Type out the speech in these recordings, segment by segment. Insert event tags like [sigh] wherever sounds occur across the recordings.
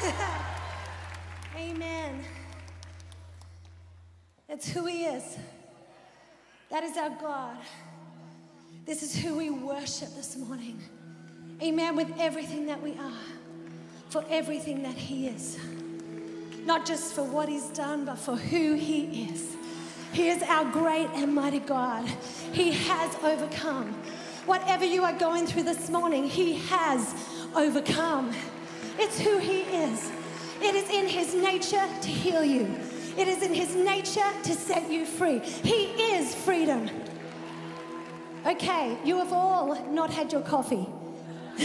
[laughs] Amen. That's who He is. That is our God. This is who we worship this morning. Amen. With everything that we are, for everything that He is. Not just for what He's done, but for who He is. He is our great and mighty God. He has overcome. Whatever you are going through this morning, He has overcome. It's who He is. It is in His nature to heal you, it is in His nature to set you free. He is freedom. Okay, you have all not had your coffee. [laughs]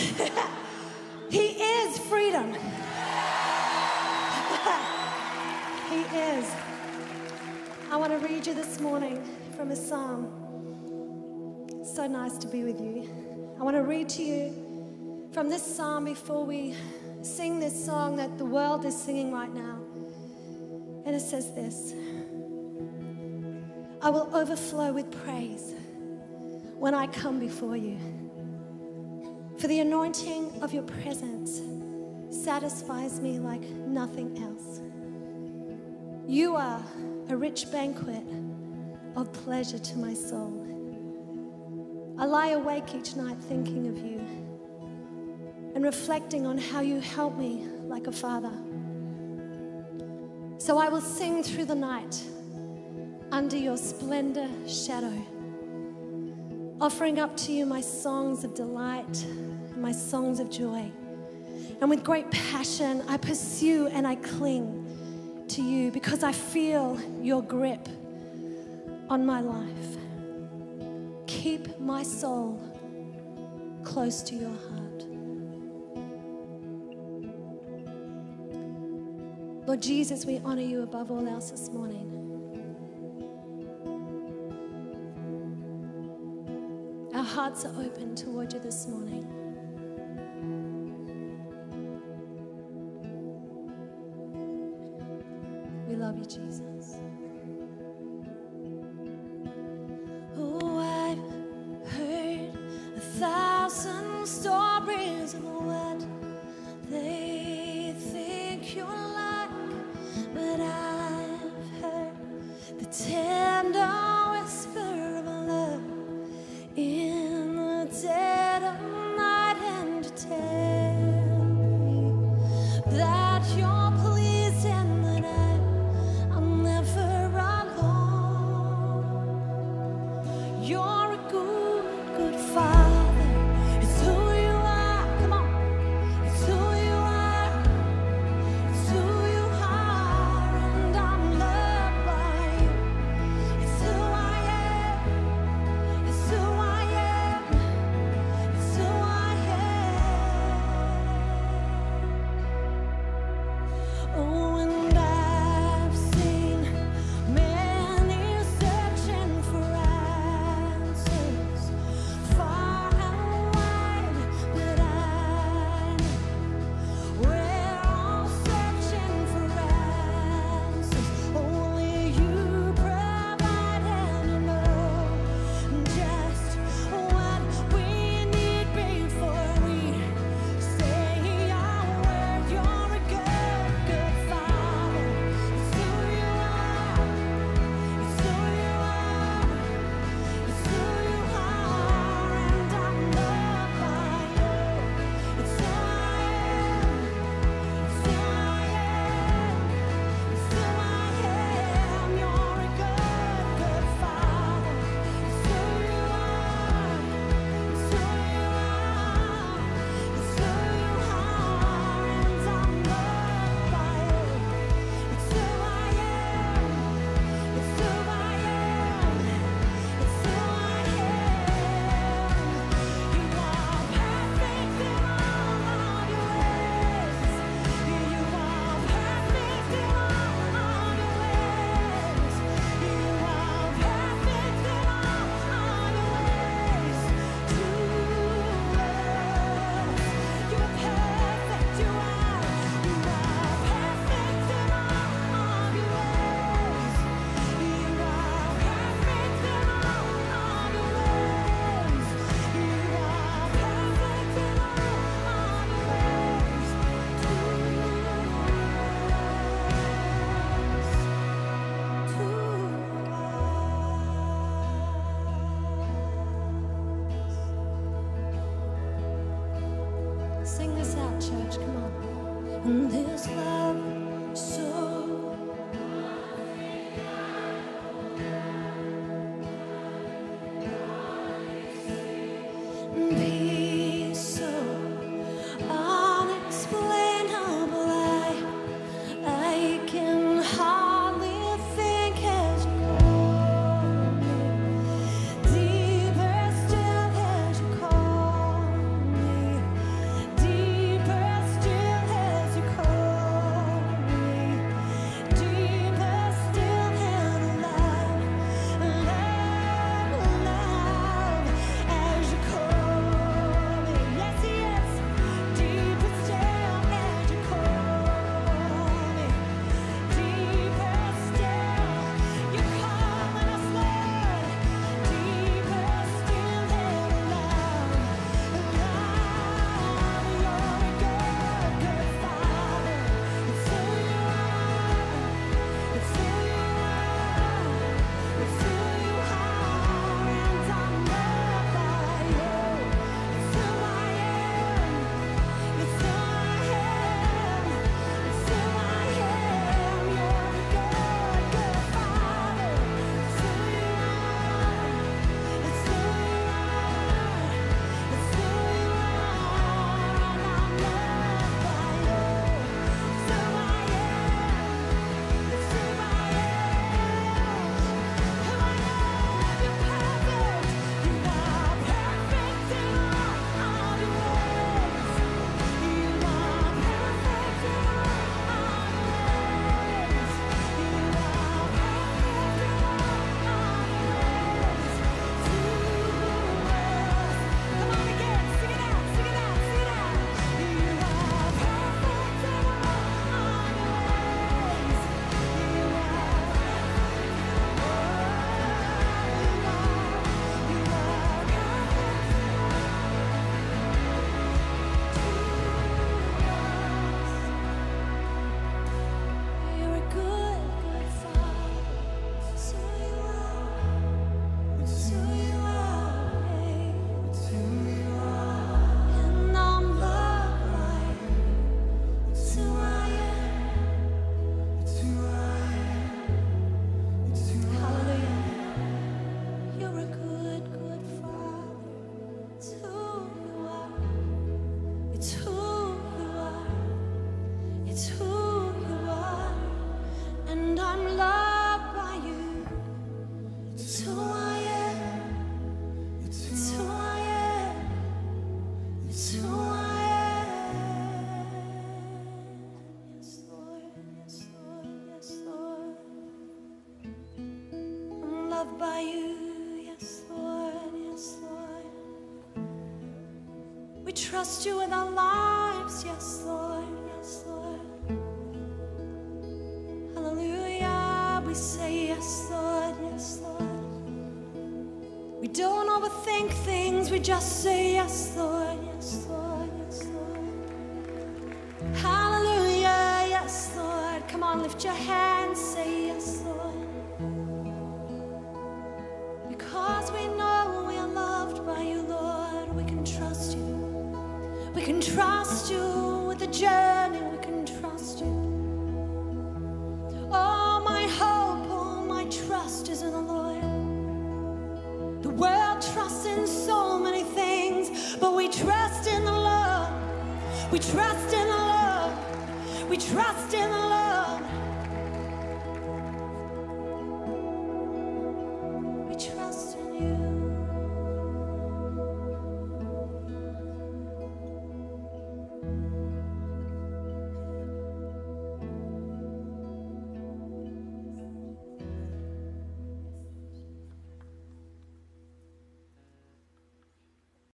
he is freedom. [laughs] he is. I want to read you this morning from a psalm. So nice to be with you. I want to read to you from this psalm before we sing this song that the world is singing right now. And it says this I will overflow with praise when I come before you. For the anointing of your presence satisfies me like nothing else. You are a rich banquet of pleasure to my soul. I lie awake each night thinking of you and reflecting on how you help me like a father. So I will sing through the night under your splendor shadow, offering up to you my songs of delight and my songs of joy. And with great passion, I pursue and I cling to you because I feel your grip on my life. Keep my soul close to your heart. Lord Jesus, we honor you above all else this morning. Our hearts are open toward you this morning. We love you, Jesus. out, church, come on. And this love so you with our lives, yes, Lord, yes, Lord. Hallelujah, we say yes, Lord, yes, Lord. We don't overthink things, we just say yes, Lord. We trust